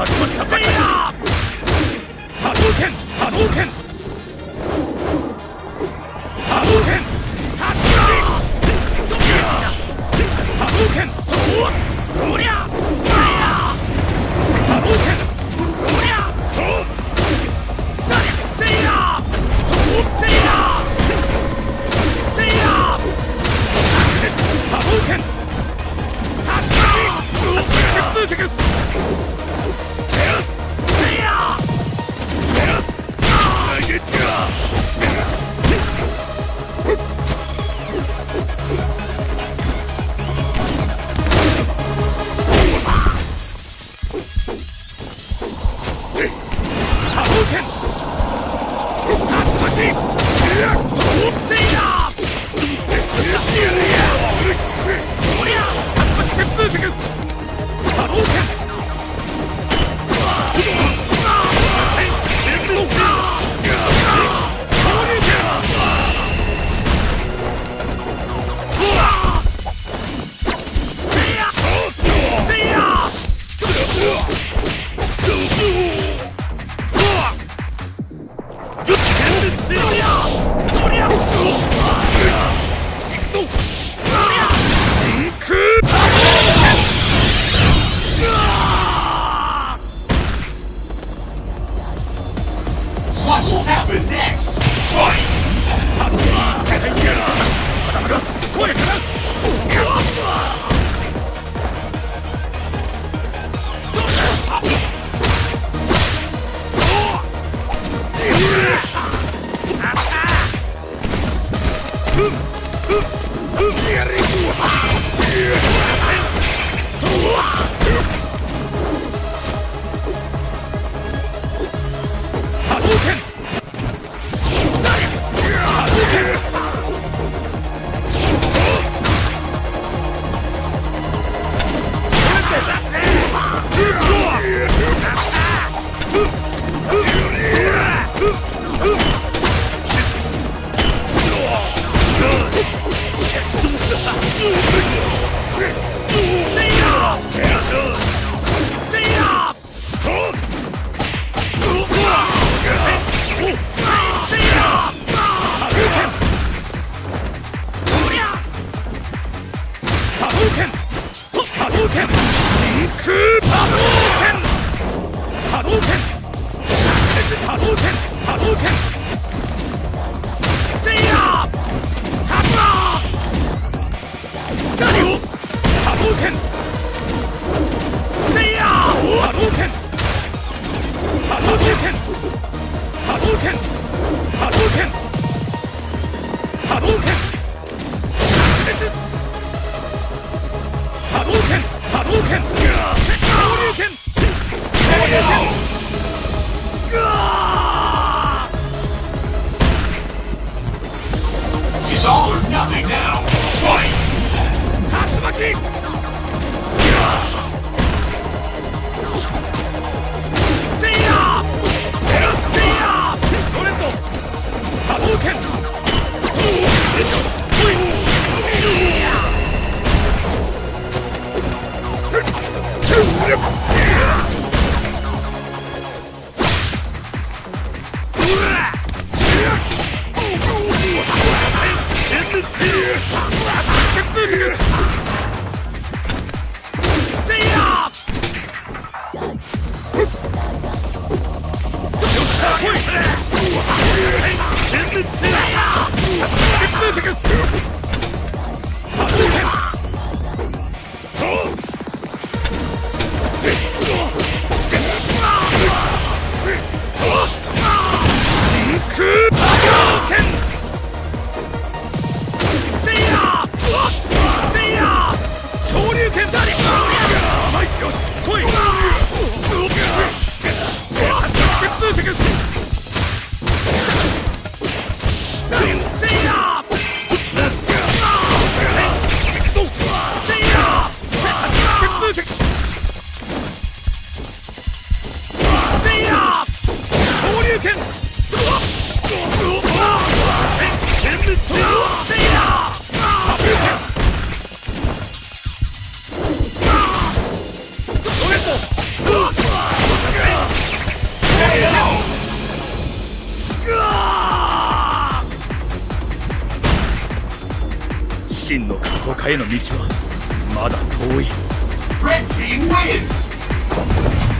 始まったばかり波 happen next? Fight! It's all or nothing now! Fight! Tatsumaki! Get the 真の格闘家への道はまだ遠い Red team wins!